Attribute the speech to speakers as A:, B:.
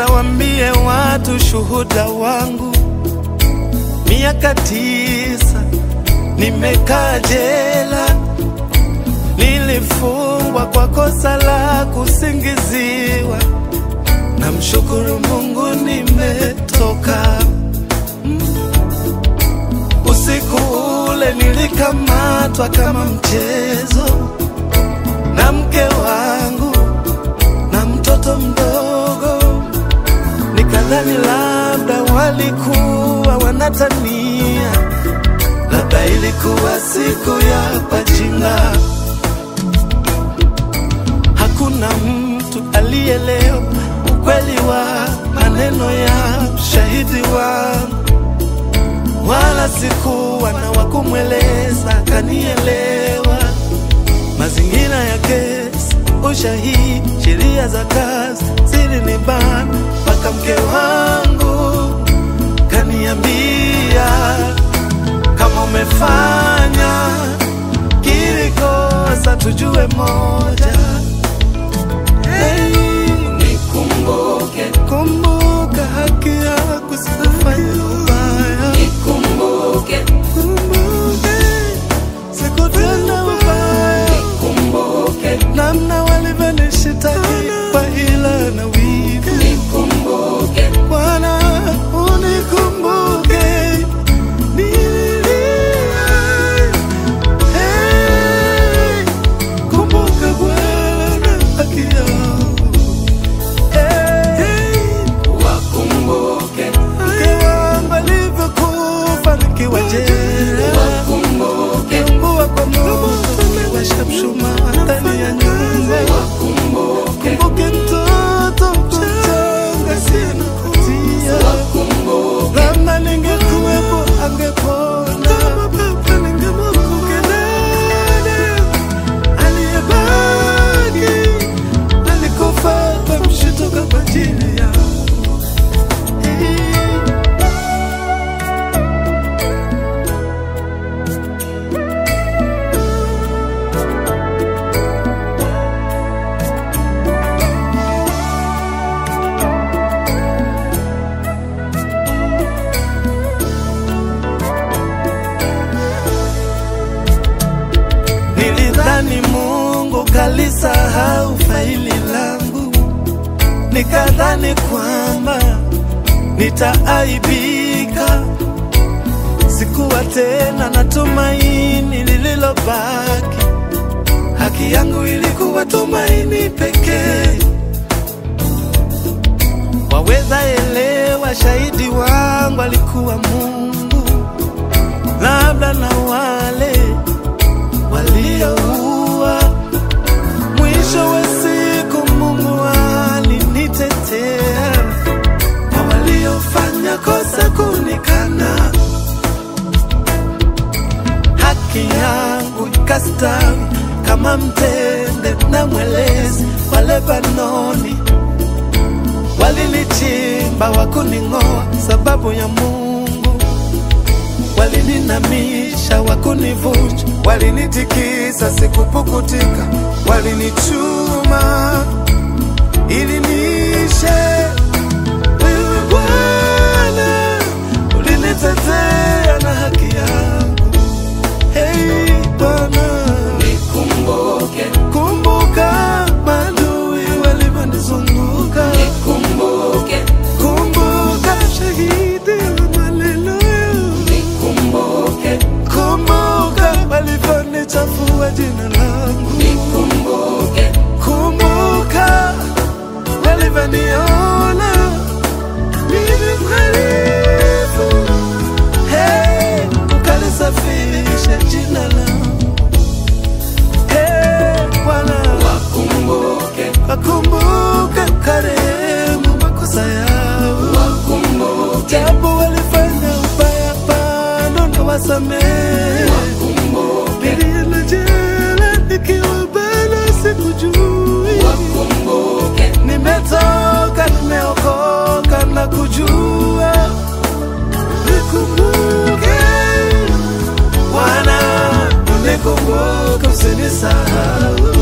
A: wambie watu shuhuda wangu, miaka tisa nimekaa jela, nilifungwa kwa kosa la kusingiziwa. Namshukuru Mungu nimetoka. Usiku ule nilikamatwa kama mchezo na mke nikadhani labda walikuwa wanatania, labda ilikuwa siku ya pajina. Hakuna mtu alielewa ukweli wa maneno ya shahidi wa wala sikuwa na wakumweleza kanielewa. Mazingira ya kesi, ushahidi, sheria za kazi zilinibana mpaka mke wangu kaniambia, kama umefanya kili kosa tujue moja. Umewacha mshumaa ndani ya nyumba kalisahau faili langu, nikadhani kwamba nitaaibika. Sikuwa tena na tumaini lililobaki, haki yangu ilikuwa tumaini pekee. Waweza elewa, shahidi wangu alikuwa Mungu, labda na wale waliofanya kosa kunikana. Haki yangu ikastawi kama mtende na mwelezi wa Lebanoni. Walinichimba wakuning'oa sababu ya Mungu walininamisha wakunivunja, walinitikisa sikupukutika, walinichuma ili niishe. Ulinitetea na haki yangu. Hey Bwana,
B: nikumbuke,
A: kumbuka maadui walivyonizunguka,
B: nikumbuke,
A: kumbuka shahidi wa maneno
B: nikumbuke,
A: Kumbuka walivyonichafua jina langu,
B: nikumbuke,
A: kumbuka walivyoniona wasamehe. Nilienda nikiwa. Nikumbuke Bwana, unikumbuke usinisahau.